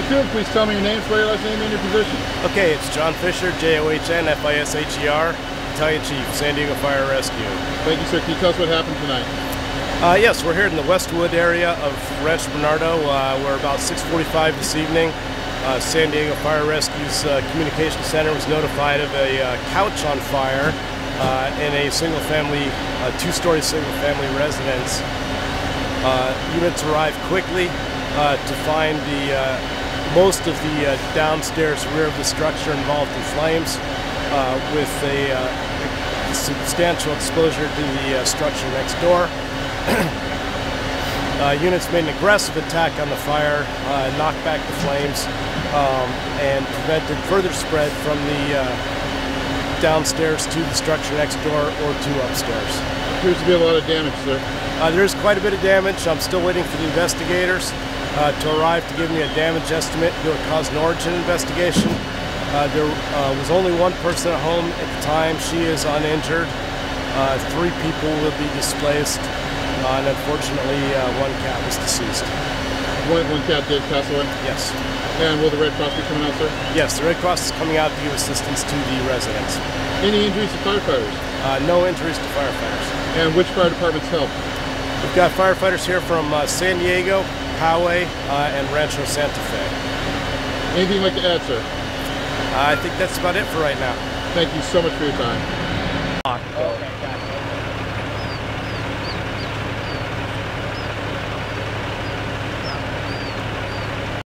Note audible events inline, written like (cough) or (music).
You could, please tell me your name, spell your last name, and your position. Okay, it's John Fisher, J-O-H-N, F-I-S-H-E-R, Battalion Chief, San Diego Fire Rescue. Thank you, sir. Can you tell us what happened tonight? Uh, yes, we're here in the Westwood area of Rancho Bernardo. Uh, we're about 6:45 this evening. Uh, San Diego Fire Rescue's uh, communication center was notified of a uh, couch on fire uh, in a single-family, uh, two-story single-family residence. Uh, units arrived quickly uh, to find the uh, most of the uh, downstairs rear of the structure involved in flames, uh, with a uh, substantial exposure to the uh, structure next door. (clears throat) Uh, units made an aggressive attack on the fire, uh, knocked back the flames, um, and prevented further spread from the uh, downstairs to the structure next door or to upstairs. Appears to be a lot of damage, there. Uh, there is quite a bit of damage. I'm still waiting for the investigators uh, to arrive to give me a damage estimate, do a cause and origin investigation. Uh, there uh, was only one person at home at the time. She is uninjured. Uh, three people will be displaced, uh, and unfortunately, uh, one cat was deceased. One, one cat did pass away. Yes. And will the Red Cross be coming out, sir? Yes, the Red Cross is coming out to give assistance to the residents. Any injuries to firefighters? Uh, no injuries to firefighters. And which fire departments help? We've got firefighters here from uh, San Diego, Poway, uh, and Rancho Santa Fe. Anything you'd like to add, sir? I think that's about it for right now. Thank you so much for your time.